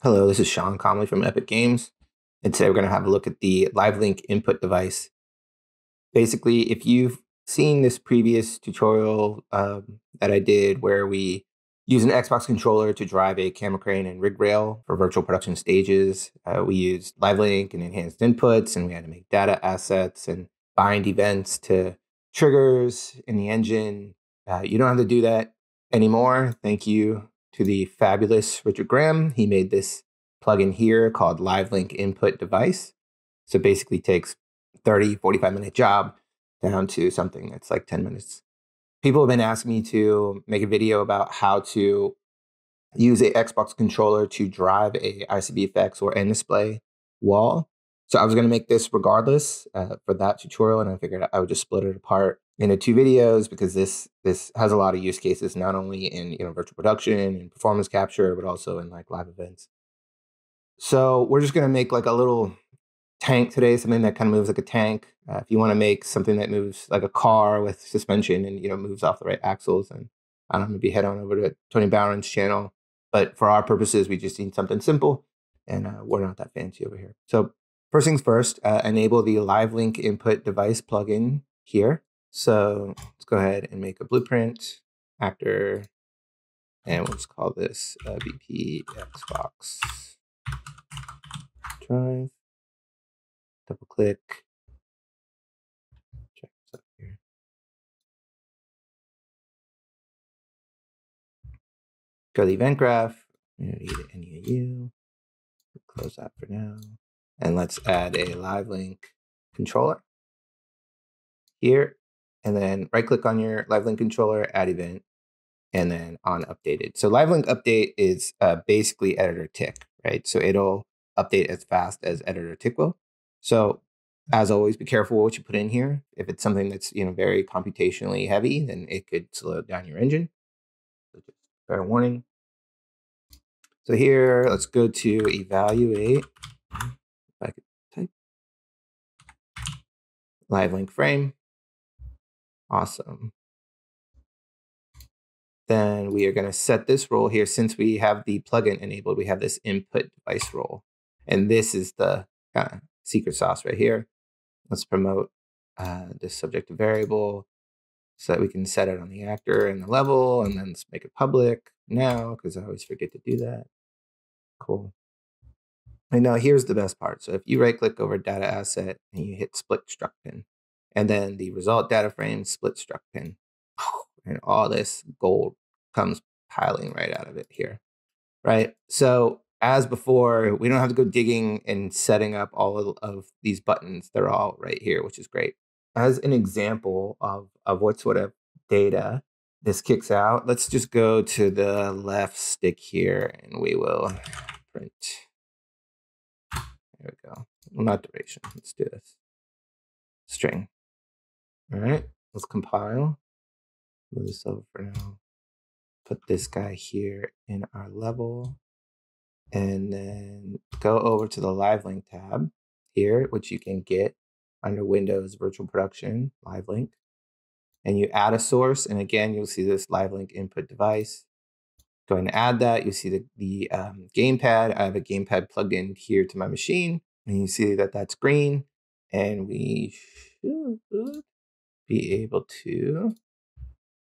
Hello, this is Shaun Comly from Epic Games. And today we're going to have a look at the LiveLink input device. Basically, if you've seen this previous tutorial um, that I did where we use an Xbox controller to drive a camera crane and rig rail for virtual production stages, uh, we used LiveLink and enhanced inputs, and we had to make data assets and bind events to triggers in the engine. Uh, you don't have to do that anymore. Thank you to the fabulous Richard Graham. He made this plugin here called LiveLink Input Device. So basically takes 30, 45 minute job down to something that's like 10 minutes. People have been asking me to make a video about how to use a Xbox controller to drive a ICVFX or NDisplay wall. So I was going to make this regardless uh, for that tutorial, and I figured I would just split it apart into two videos because this this has a lot of use cases, not only in you know virtual production and performance capture, but also in like live events. So we're just going to make like a little tank today, something that kind of moves like a tank. Uh, if you want to make something that moves like a car with suspension and you know moves off the right axles, and i'm going to be head on over to Tony Bowron's channel. But for our purposes, we just need something simple, and uh, we're not that fancy over here. So First things first, uh, enable the live link input device plugin here. So let's go ahead and make a blueprint actor, and just call this uh, VP Xbox Drive. Double click. Check this out here. Go to the event graph. We don't need any of you. Close that for now. And let's add a live link controller here. And then right click on your LiveLink controller, add event, and then on updated. So LiveLink update is uh, basically editor tick, right? So it'll update as fast as editor tick will. So as always, be careful what you put in here. If it's something that's you know very computationally heavy, then it could slow down your engine. So just fair warning. So here, let's go to evaluate If I could type live link frame. Awesome. Then we are going to set this role here. Since we have the plugin enabled, we have this input device role. And this is the kind of secret sauce right here. Let's promote uh, this subject variable so that we can set it on the actor and the level, and then let's make it public now because I always forget to do that. Cool. And now here's the best part. So if you right click over data asset and you hit split struct pin, and then the result data frame split struct pin, and all this gold comes piling right out of it here, right? So as before, we don't have to go digging and setting up all of, these buttons. They're all right here, which is great. As an example of, of what sort of data this kicks out, let's just go to the left stick here and we will print there we go. Not duration. Let's do this. String. All right. Let's compile. Move this over for now. Put this guy here in our level. And then go over to the Live Link tab here, which you can get under Windows Virtual Production, Live Link. And you add a source. And again, you'll see this Live Link input device. Go ahead and add that. You see the, the um, gamepad. I have a gamepad plugged in here to my machine. And you see that that's green. And we should be able to,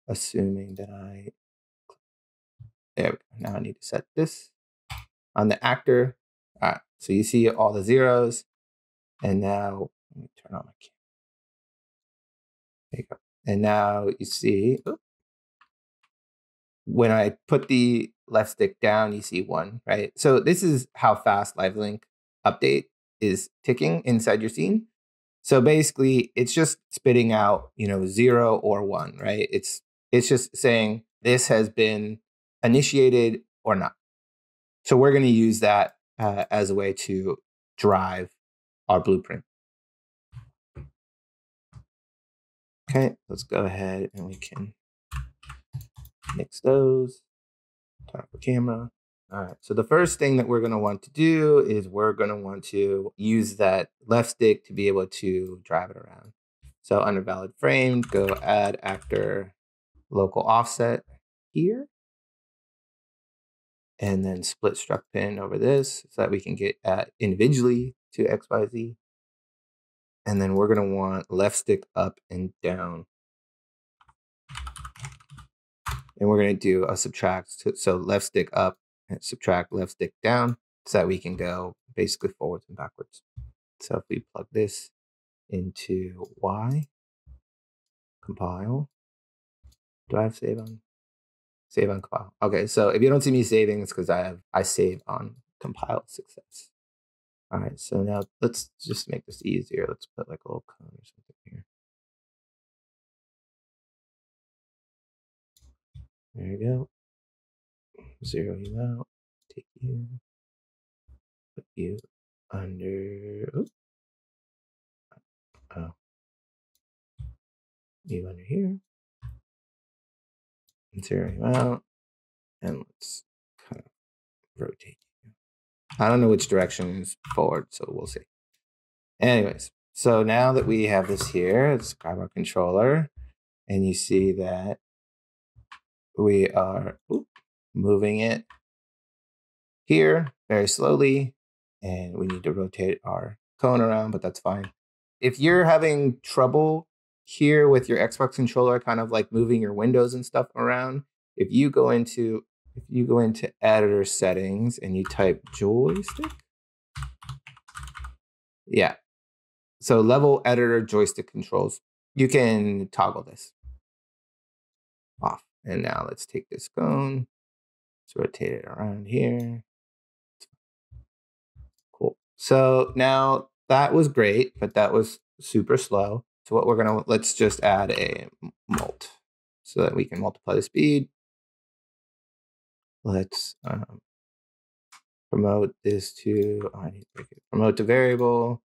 assuming that I, there we go. Now I need to set this on the actor. All right. So you see all the zeros. And now, let me turn on my camera. There you go. And now you see, oops, when I put the left stick down, you see one, right? So this is how fast LiveLink update is ticking inside your scene. So basically, it's just spitting out, you know, zero or one, right? It's it's just saying this has been initiated or not. So we're going to use that uh, as a way to drive our blueprint. Okay, let's go ahead and we can mix those, turn off the camera. All right, so the first thing that we're going to want to do is we're going to want to use that left stick to be able to drive it around. So under valid frame, go add actor local offset here. and then split struct pin over this so that we can get at individually to XYZ. And then we're going to want left stick up and down. And we're going to do a subtract. So left stick up and subtract left stick down so that we can go basically forwards and backwards. So if we plug this into Y, compile, do I have save on? Save on compile. Okay, so if you don't see me saving, it's because I have I save on compile success. All right, so now let's just make this easier. Let's put like a little cone or something here. There you go. Zero you out. Take you. Put you under. Oh. You under here. Zero you out. And let's kind of rotate you. I don't know which direction is forward, so we'll see. Anyways, so now that we have this here, let's grab our controller, and you see that we are moving it here very slowly, and we need to rotate our cone around, but that's fine. If you're having trouble here with your Xbox controller, kind of like moving your windows and stuff around, if you go into if you go into editor settings and you type joystick, yeah. So level editor joystick controls, you can toggle this off. And now let's take this cone, let's rotate it around here. Cool. So now that was great, but that was super slow. So what we're gonna, let's just add a mult so that we can multiply the speed. Let's um, promote this to, oh, I need to promote to variable,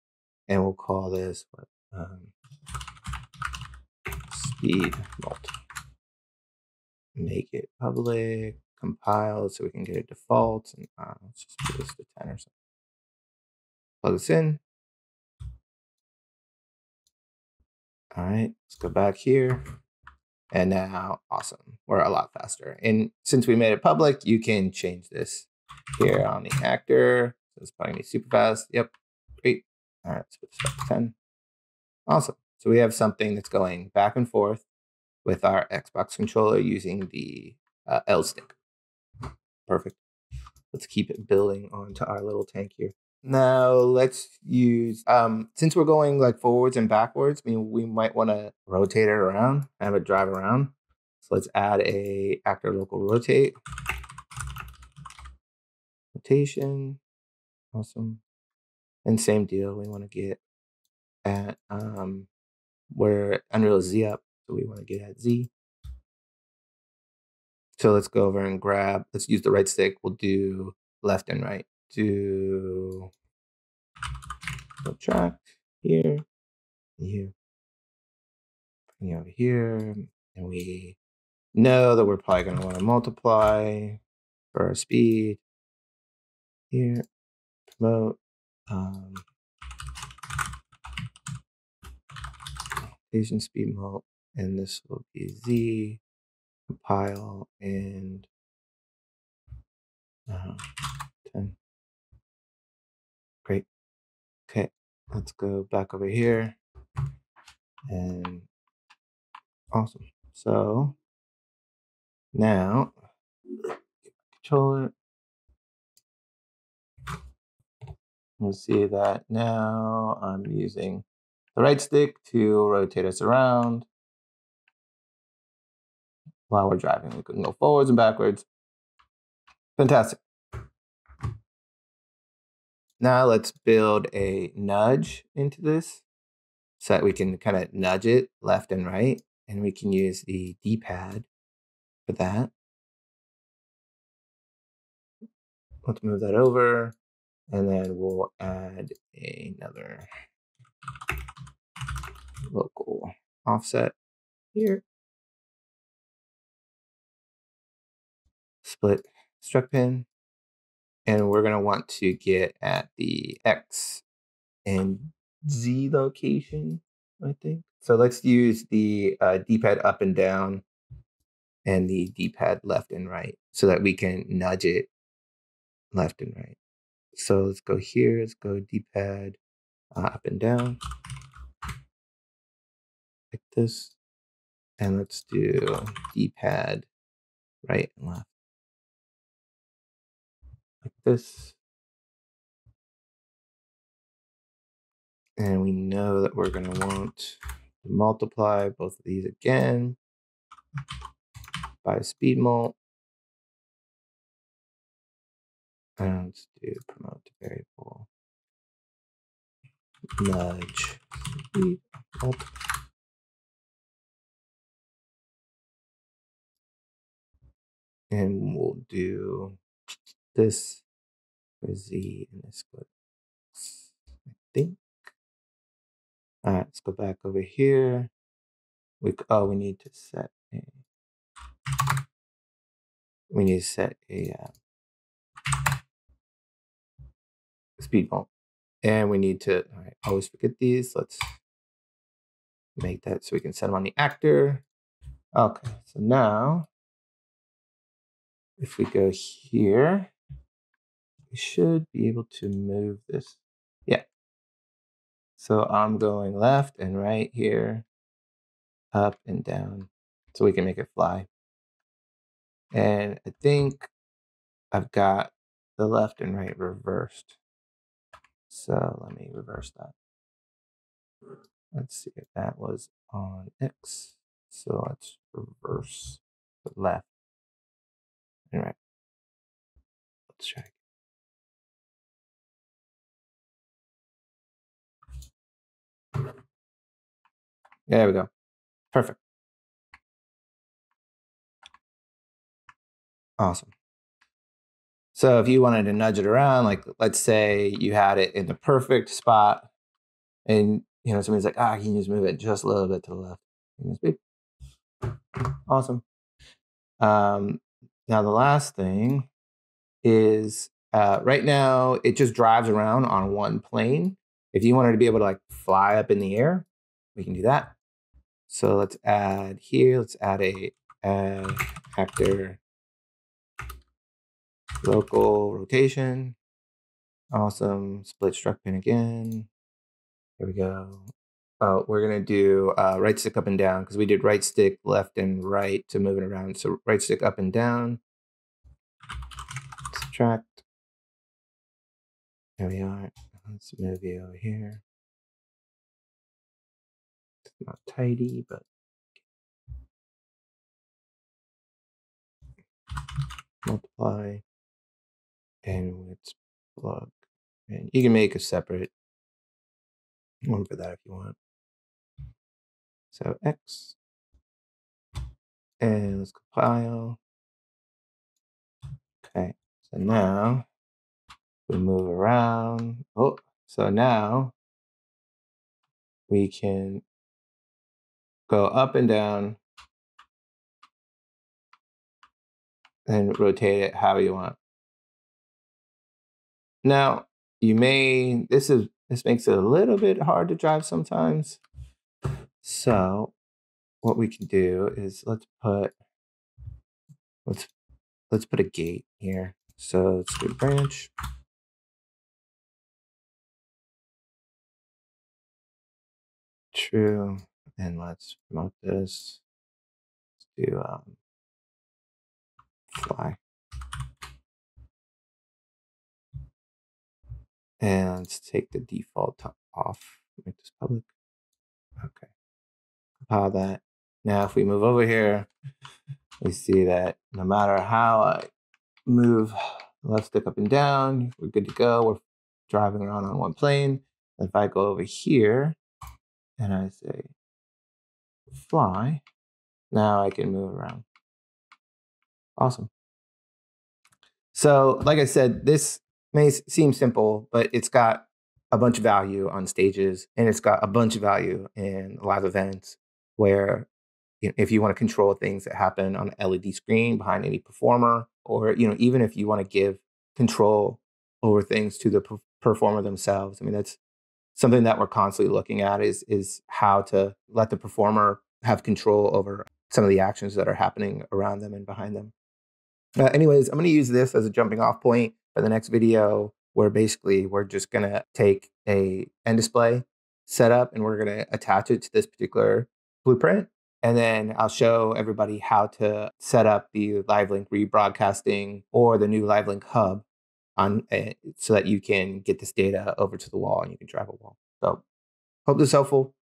and we'll call this um, speed mult. Make it public, compile so we can get a default, and uh, let's just put this to 10 or something. Plug this in. All right, let's go back here. And now, awesome, we're a lot faster. And since we made it public, you can change this here on the actor. So it's probably gonna be super fast. Yep, great. All right, up to 10. Awesome. So we have something that's going back and forth with our Xbox controller using the uh, L stick. Perfect. Let's keep it building onto our little tank here. Now let's use um since we're going like forwards and backwards, I mean we might want to rotate it around, have it drive around. So let's add a actor local rotate. Rotation. Awesome. And same deal, we want to get at um where Unreal Z up, so we want to get at Z. So let's go over and grab, let's use the right stick. We'll do left and right. To subtract here, here, it over here, and we know that we're probably going to want to multiply for our speed. Here, promote, um, Asian speed mult, and this will be Z, compile, and uh, 10. Great. Okay, let's go back over here. And awesome. So now controller. We'll see that now I'm using the right stick to rotate us around while we're driving. We can go forwards and backwards. Fantastic. Now let's build a nudge into this so that we can kind of nudge it left and right. And we can use the D-pad for that. Let's move that over. And then we'll add another local offset here. Split struct pin. And we're going to want to get at the X and Z location, I think. So let's use the uh, D-pad up and down and the D-pad left and right so that we can nudge it left and right. So let's go here. Let's go D-pad uh, up and down like this. And let's do D-pad right and left this. And we know that we're going to want to multiply both of these again by speed mult. And let's do promote to variable nudge speed mult. And we'll do this for z and this go I think. All right, let's go back over here. We oh we need to set a we need to set a uh, speed bump, and we need to all right, always forget these. Let's make that so we can set them on the actor. Okay, so now if we go here, should be able to move this. Yeah. So I'm going left and right here, up and down, so we can make it fly. And I think I've got the left and right reversed. So let me reverse that. Let's see if that was on X. So let's reverse the left and right. Let's try. There we go. Perfect. Awesome. So if you wanted to nudge it around, like let's say you had it in the perfect spot, and you know somebody's like, ah, can you just move it just a little bit to the left? Awesome. Um, now the last thing is uh, right now it just drives around on one plane. If you wanted to be able to like fly up in the air, we can do that. So let's add here, let's add a actor local rotation. Awesome. Split struct pin again. Here we go. Oh, we're gonna do uh, right stick up and down because we did right stick left and right to move it around. So right stick up and down. Subtract. There we are. Let's move you over here. Not tidy, but multiply and let's plug. And you can make a separate one for that if you want. So X. And let's compile. Okay, so now we move around. Oh, so now we can go up and down and rotate it how you want. Now, you may this is this makes it a little bit hard to drive sometimes. So, what we can do is let's put let's let's put a gate here. So let's do branch. True. And let's promote this. Let's do um, fly. And let's take the default top off. Make this public. Okay. Compile that. Now, if we move over here, we see that no matter how I move left stick up and down, we're good to go. We're driving around on one plane. If I go over here and I say fly, now I can move around. Awesome. So, like I said, this may seem simple, but it's got a bunch of value on stages and it's got a bunch of value in live events where you know, if you want to control things that happen on an LED screen behind any performer, or you know, even if you want to give control over things to the performer themselves. I mean, that's something that we're constantly looking at is is how to let the performer have control over some of the actions that are happening around them and behind them. Uh, anyways, I'm going to use this as a jumping off point for the next video where basically we're just going to take a nDisplay setup and we're going to attach it to this particular blueprint. And then I'll show everybody how to set up the LiveLink rebroadcasting or the new LiveLink hub on uh, so that you can get this data over to the wall and you can drive a wall. So hope this is helpful.